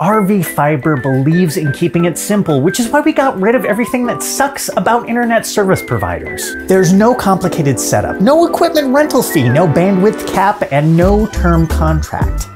RV Fiber believes in keeping it simple, which is why we got rid of everything that sucks about internet service providers. There's no complicated setup, no equipment rental fee, no bandwidth cap, and no term contract.